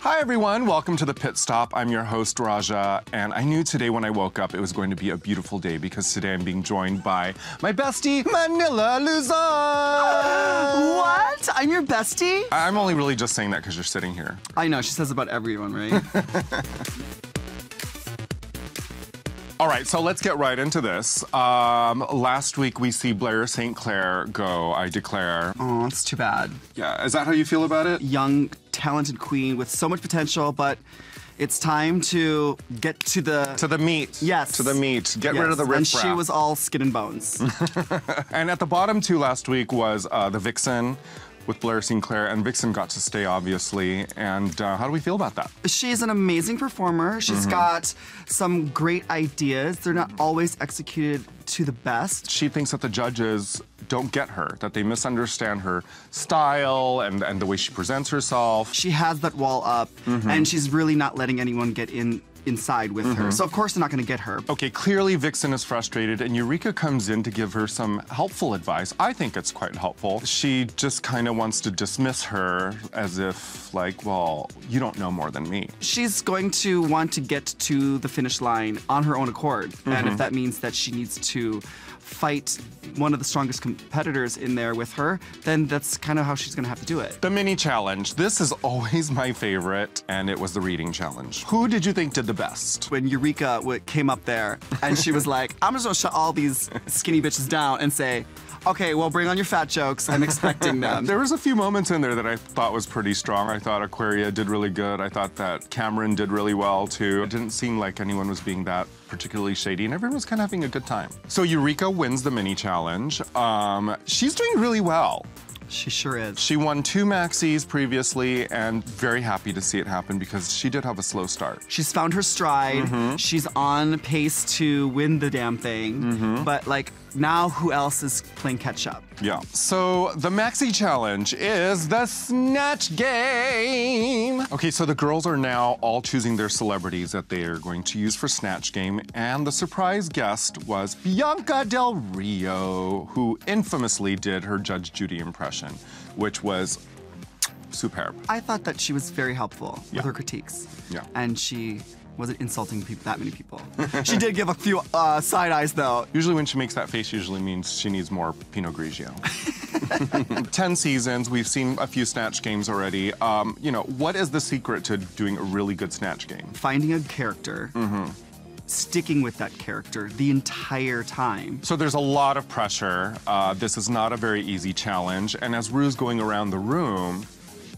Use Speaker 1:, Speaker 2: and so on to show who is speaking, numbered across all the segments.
Speaker 1: Hi everyone, welcome to the Pit Stop. I'm your host Raja, and I knew today when I woke up it was going to be a beautiful day because today I'm being joined by my bestie, Manila Luzon.
Speaker 2: What? I'm your bestie?
Speaker 1: I'm only really just saying that because you're sitting here.
Speaker 2: I know, she says about everyone, right?
Speaker 1: All right, so let's get right into this. Um, last week we see Blair St. Clair go, I declare.
Speaker 2: oh, that's too bad.
Speaker 1: Yeah, is that how you feel about it?
Speaker 2: Young, talented queen with so much potential, but it's time to get to the.
Speaker 1: To the meat.
Speaker 2: Yes.
Speaker 1: To the meat. Get rid of the
Speaker 2: Yes, And she was all skin and bones.
Speaker 1: And at the bottom two last week was uh, the Vixen with Blair St. Clair, and Vixen got to stay, obviously. And uh, how do we feel about that?
Speaker 2: She's an amazing performer. She's
Speaker 1: Mm-hmm.
Speaker 2: got some great ideas. They're not always executed to the best.
Speaker 1: She thinks that the judges don't get her, that they misunderstand her style and, and the way she presents herself.
Speaker 2: She has that wall up,
Speaker 1: Mm-hmm.
Speaker 2: and she's really not letting anyone get in inside with her. So of course they're not going to get her.
Speaker 1: Okay, clearly Vixen is frustrated, and Eureka comes in to give her some helpful advice. I think it's quite helpful. She just kind of wants to dismiss her as if, like, well, you don't know more than me.
Speaker 2: she's going to want to get to the finish line on her own accord. And
Speaker 1: Mm-hmm.
Speaker 2: if that means that she needs to fight one of the strongest competitors in there with her, then that's kind of how she's going to have to do it.
Speaker 1: The mini challenge. This is always my favorite, and it was the reading challenge. Who did you think did the best?
Speaker 2: When Eureka w- came up there and she was like, I'm just going to shut all these skinny bitches down and say, okay, well, bring on your fat jokes. I'm expecting them.
Speaker 1: There was a few moments in there that I thought was pretty strong. I thought Aquaria did really good. I thought that Kameron did really well too. It didn't seem like anyone was being that particularly shady, and everyone was kind of having a good time. So Eureka wins the mini challenge. Um, she's doing really well.
Speaker 2: She sure is.
Speaker 1: She won two maxis previously, and very happy to see it happen because she did have a slow start.
Speaker 2: She's found her stride.
Speaker 1: Mm-hmm.
Speaker 2: She's on pace to win the damn thing.
Speaker 1: Mm-hmm.
Speaker 2: But like now, who else is playing catch up?
Speaker 1: Yeah. So the maxi challenge is the snatch game. Okay, so the girls are now all choosing their celebrities that they are going to use for snatch game, and the surprise guest was Bianca Del Rio, who infamously did her Judge Judy impression, which was superb.
Speaker 2: I thought that she was very helpful
Speaker 1: Yeah.
Speaker 2: with her critiques.
Speaker 1: Yeah.
Speaker 2: And she wasn't insulting people, that many people. she did give a few uh, side eyes though.
Speaker 1: Usually when she makes that face, usually means she needs more Pinot Grigio. 10 seasons, we've seen a few Snatch games already. Um, you know, what is the secret to doing a really good Snatch game?
Speaker 2: Finding a character,
Speaker 1: Mm-hmm.
Speaker 2: sticking with that character the entire time.
Speaker 1: So there's a lot of pressure. Uh, this is not a very easy challenge. And as Rue's going around the room,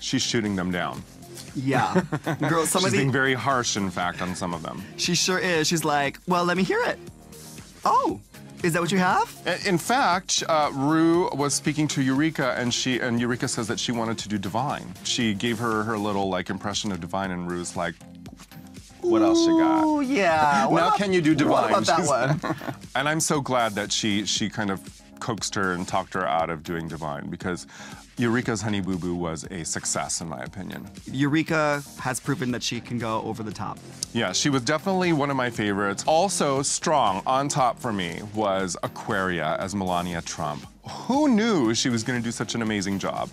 Speaker 1: she's shooting them down.
Speaker 2: Yeah. Girl, some
Speaker 1: She's
Speaker 2: of the,
Speaker 1: being very harsh, in fact, on some of them.
Speaker 2: she sure is. She's like, well, let me hear it. Oh, is that what you have?
Speaker 1: In fact, uh, Rue was speaking to Eureka, and she and Eureka says that she wanted to do Divine. She gave her her little like impression of Divine, and Rue's like, "What else you got?"
Speaker 2: Oh yeah.
Speaker 1: Now
Speaker 2: about-
Speaker 1: can you do divine?
Speaker 2: What about that one?
Speaker 1: and I'm so glad that she she kind of coaxed her and talked her out of doing divine because Eureka's Honey Boo Boo was a success in my opinion.
Speaker 2: Eureka has proven that she can go over the top.
Speaker 1: Yeah, she was definitely one of my favorites. Also strong on top for me was Aquaria as Melania Trump. Who knew she was going to do such an amazing job?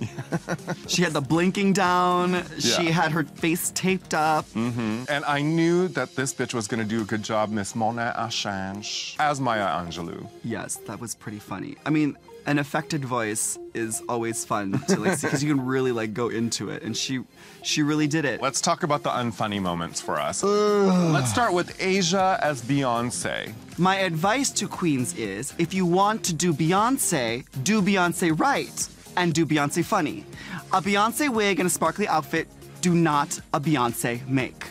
Speaker 2: She had the blinking down. She had her face taped up. Mm-hmm.
Speaker 1: And I knew that this bitch was going to do a good job, Miss Monét X Change as Maya Angelou.
Speaker 2: Yes, that was pretty funny. I mean, an affected voice is always fun to like see because you can really like go into it, and she she really did it.
Speaker 1: Let's talk about the unfunny moments for us. Let's start with Asia as Beyonce.
Speaker 2: My advice to queens is if you want to do Beyonce, do Beyonce right and do Beyonce funny. A Beyonce wig and a sparkly outfit do not a Beyonce make.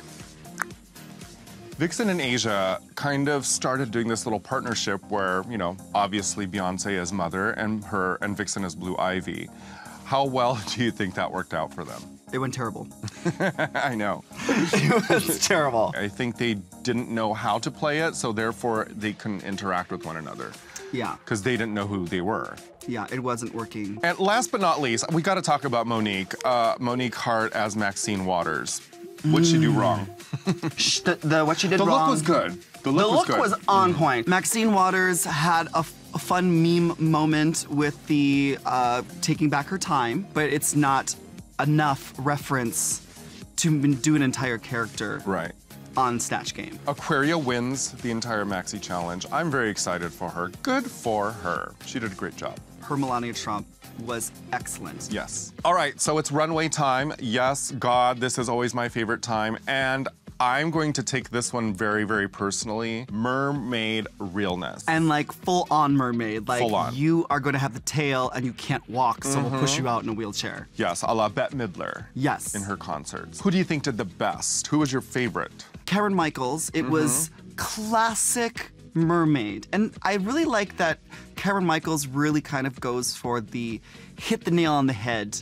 Speaker 1: Vixen and Asia kind of started doing this little partnership where, you know, obviously Beyonce is mother and her and Vixen is Blue Ivy. How well do you think that worked out for them?
Speaker 2: It went terrible.
Speaker 1: I know.
Speaker 2: it was terrible.
Speaker 1: I think they didn't know how to play it, so therefore they couldn't interact with one another
Speaker 2: Yeah,
Speaker 1: because they didn't know who they were.
Speaker 2: yeah, it wasn't working.
Speaker 1: And last but not least, we got to talk about Monique. Uh, Monique Heart as Maxine Waters. What'd she do wrong?
Speaker 2: The, the what she did
Speaker 1: The
Speaker 2: wrong.
Speaker 1: The look was good. The look,
Speaker 2: The
Speaker 1: look,
Speaker 2: look
Speaker 1: was
Speaker 2: was, on point. Maxine Waters had a, f- a fun meme moment with the uh, taking back her time, but it's not enough reference to do an entire character
Speaker 1: Right.
Speaker 2: on Snatch Game.
Speaker 1: Aquaria wins the entire Maxi Challenge. I'm very excited for her. Good for her. She did a great job.
Speaker 2: Her Melania Trump was excellent.
Speaker 1: Yes. All right, so it's runway time. Yes, God, this is always my favorite time. And I'm going to take this one very, very personally. Mermaid realness.
Speaker 2: And like full on mermaid, like
Speaker 1: Full on.
Speaker 2: you are going to have the tail and you can't walk, so we'll push mm-hmm. you out in a wheelchair.
Speaker 1: yes, a la Bette Midler.
Speaker 2: Yes.
Speaker 1: In her concerts. Who do you think did the best? Who was your favorite?
Speaker 2: Kameron Michaels, it mm-hmm. was classic mermaid. And I really like that Kameron Michaels really kind of goes for the hit the nail on the head,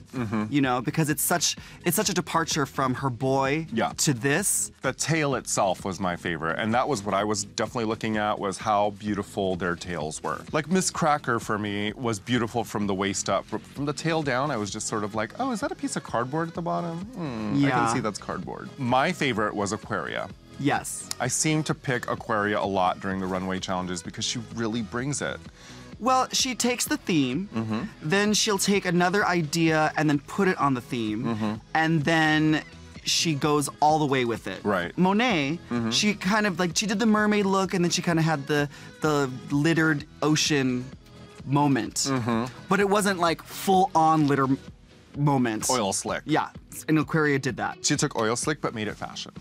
Speaker 2: you know, because it's such it's such a departure from her boy
Speaker 1: Yeah.
Speaker 2: to this.
Speaker 1: The tail itself was my favorite, and that was what I was definitely looking at was how beautiful their tails were. Like Miz Cracker for me was beautiful from the waist up. Fr- From the tail down, I was just sort of like, oh, is that a piece of cardboard at the bottom? Hmm, I can see that's cardboard. My favorite was Aquaria.
Speaker 2: Yes.
Speaker 1: I seem to pick Aquaria a lot during the runway challenges because she really brings it.
Speaker 2: Well, she takes the theme,
Speaker 1: Mm-hmm.
Speaker 2: then she'll take another idea and then put it on the theme,
Speaker 1: Mm-hmm.
Speaker 2: and then she goes all the way with it.
Speaker 1: Right.
Speaker 2: Monét, she kind of like she did the mermaid look, and then she kind of had the the littered ocean moment,
Speaker 1: Mm-hmm.
Speaker 2: but it wasn't like full on litter moment.
Speaker 1: Oil slick.
Speaker 2: Yeah, and Aquaria did that.
Speaker 1: She took oil slick but made it fashion.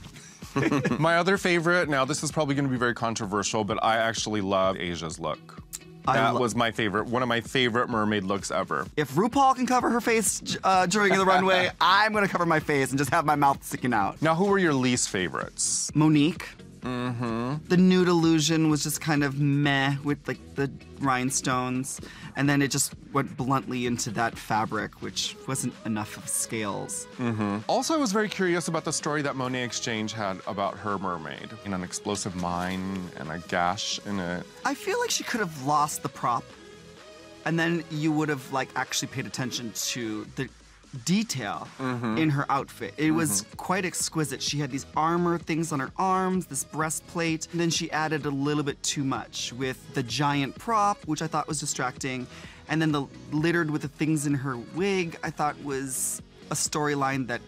Speaker 1: My other favorite, now this is probably going to be very controversial, but I actually love Asia's look.
Speaker 2: I
Speaker 1: That was my favorite, one of my favorite mermaid looks ever.
Speaker 2: If RuPaul can cover her face uh, during the runway, I'm gonna cover my face and just have my mouth sticking out.
Speaker 1: Now, who were your least favorites?
Speaker 2: Monique. Mm-hmm. The nude illusion was just kind of meh with like the rhinestones, and then it just went bluntly into that fabric, which wasn't enough of scales.
Speaker 1: Also, I was very curious about the story that Monét X Change had about her mermaid. In an explosive mine and a gash in it.
Speaker 2: I feel like she could have lost the prop, and then you would have like actually paid attention to the detail mm-hmm. in her outfit. It was mm-hmm. quite exquisite. She had these armor things on her arms, this breastplate, and then she added a little bit too much with the giant prop, which I thought was distracting, and then the littered with the things in her wig, I thought was a storyline that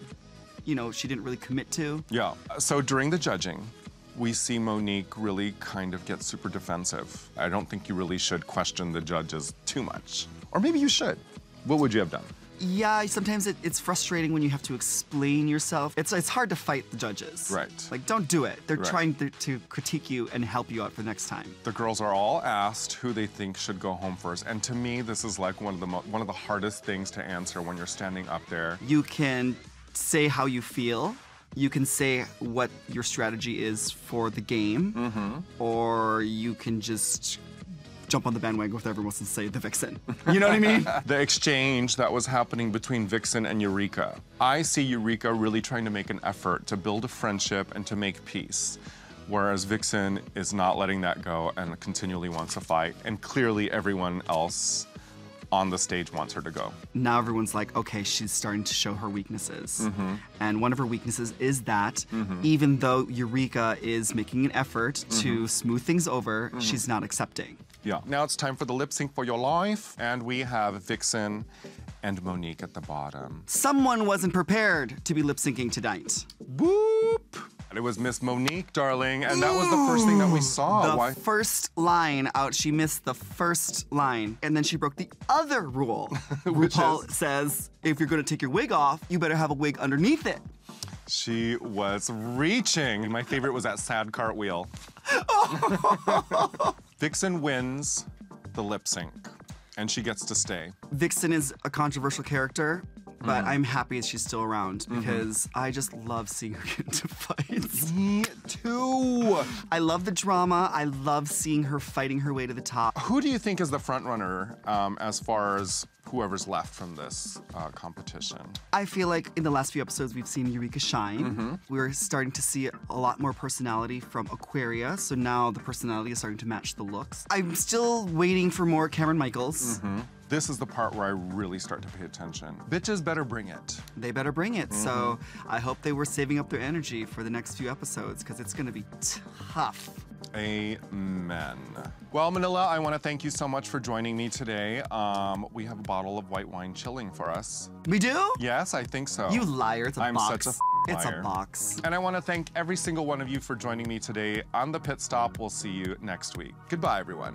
Speaker 2: you know, she didn't really commit to.
Speaker 1: Yeah. So during the judging, we see Monique really kind of get super defensive. I don't think you really should question the judges too much. Or maybe you should. What would you have done?
Speaker 2: Yeah, sometimes it, it's frustrating when you have to explain yourself. It's it's hard to fight the judges.
Speaker 1: Right.
Speaker 2: Like, don't do it. They're
Speaker 1: Right.
Speaker 2: trying to, to critique you and help you out for the next time.
Speaker 1: The girls are all asked who they think should go home first, and to me, this is like one of the mo- one of the hardest things to answer when you're standing up there.
Speaker 2: You can say how you feel. You can say what your strategy is for the game,
Speaker 1: Mm-hmm.
Speaker 2: or you can just jump on the bandwagon with everyone and say the vixen. You know what I mean?
Speaker 1: The exchange that was happening between Vixen and Eureka. I see Eureka really trying to make an effort to build a friendship and to make peace. Whereas Vixen is not letting that go and continually wants to fight. And clearly, everyone else on the stage wants her to go.
Speaker 2: now everyone's like, okay, she's starting to show her weaknesses.
Speaker 1: Mm-hmm.
Speaker 2: And one of her weaknesses is that even though Eureka is making an effort
Speaker 1: Mm-hmm.
Speaker 2: to smooth things over, she's not accepting.
Speaker 1: Yeah. Now it's time for the lip sync for your life. And we have Vixen and Monique at the bottom.
Speaker 2: Someone wasn't prepared to be lip syncing tonight.
Speaker 1: Whoop! It was Miss Monique, darling. And that was the first thing that we saw.
Speaker 2: the
Speaker 1: Why?
Speaker 2: first line out, she missed the first line, and then she broke the other rule.
Speaker 1: Which
Speaker 2: RuPaul
Speaker 1: is?
Speaker 2: says if you're gonna take your wig off, you better have a wig underneath it.
Speaker 1: She was reaching. My favorite was that sad cartwheel. Vixen wins the lip sync, and she gets to stay.
Speaker 2: Vixen is a controversial character, but
Speaker 1: Mm-hmm.
Speaker 2: I'm happy she's still around because I just love seeing her get into fights.
Speaker 1: Me too.
Speaker 2: I love the drama. I love seeing her fighting her way to the top.
Speaker 1: Who do you think is the front runner um, as far as whoever's left from this uh, competition?
Speaker 2: I feel like in the last few episodes we've seen Eureka shine.
Speaker 1: Mm-hmm.
Speaker 2: We're starting to see a lot more personality from Aquaria, so now the personality is starting to match the looks. I'm still waiting for more Kameron Michaels.
Speaker 1: This is the part where I really start to pay attention. Bitches better bring it.
Speaker 2: They better bring it. So
Speaker 1: Mm-hmm.
Speaker 2: I hope they were saving up their energy for the next few episodes because it's going to be tough.
Speaker 1: Amen. Well, Manila, I want to thank you so much for joining me today. Um, we have a bottle of white wine chilling for us.
Speaker 2: We do?
Speaker 1: Yes, I think so.
Speaker 2: You liar, it's a
Speaker 1: I'm
Speaker 2: box.
Speaker 1: such a
Speaker 2: It's a box.
Speaker 1: And I want to thank every single one of you for joining me today on the pit stop. We'll see you next week. Goodbye, everyone.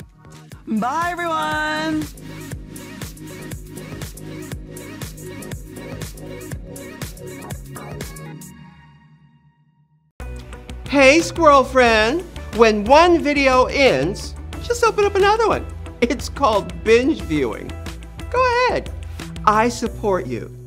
Speaker 2: Bye, everyone.
Speaker 3: Hey, squirrel friend. When one video ends, just open up another one. It's called binge viewing. Go ahead. I support you.